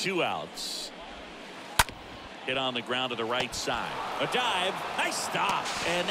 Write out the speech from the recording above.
two outs. Hit on the ground to the right side. A dive. Nice stop. And